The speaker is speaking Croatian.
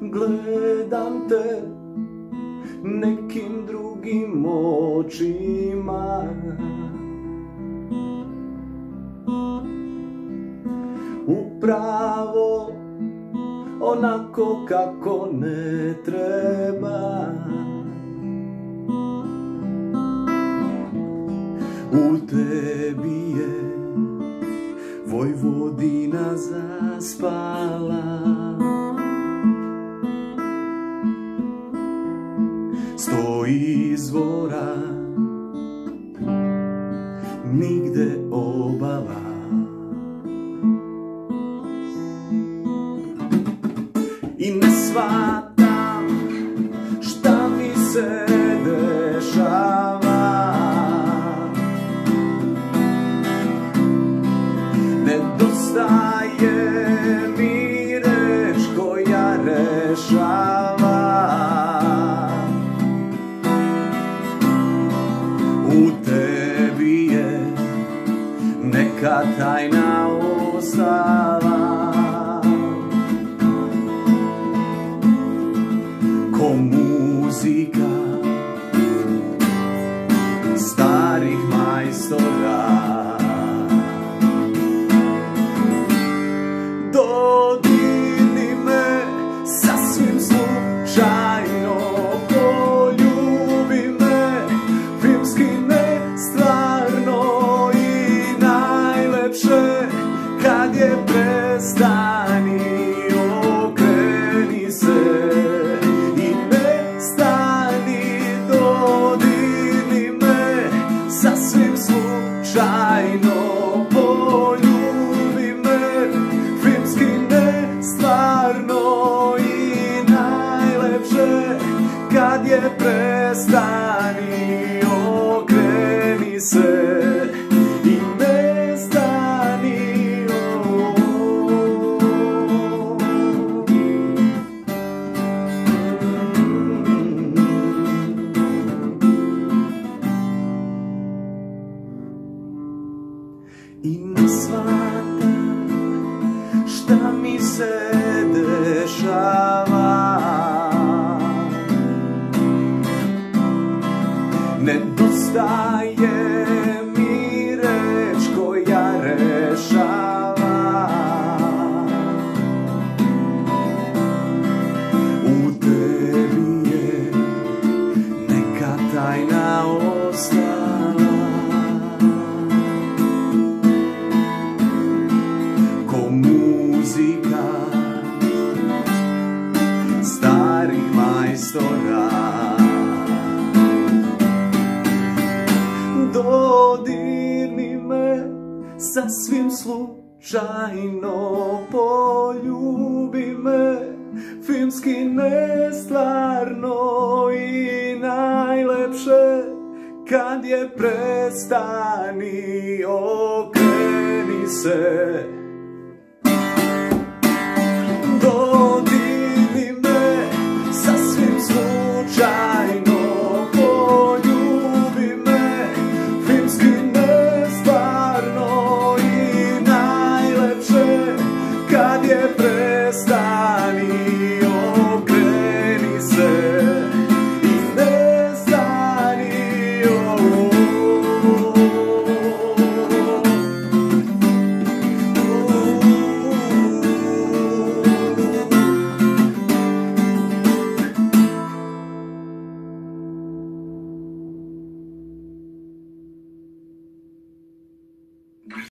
gledam te nekim drugim očima. Upravo onako kako ne treba. U tebi je Vojvodina zaspala izvora. Nigde obala. I ne shvatam šta mi se dešava. Nedostaje U tebi je neka tajna ostala prestani okreni se i ne stani I ne shvatam šta mi se Nedostaje mi reč koja rešava. U tebi je neka tajna ostala sasvim slučajno Poljubi me filmski nestvarno I najlepše kad je prestani okreni se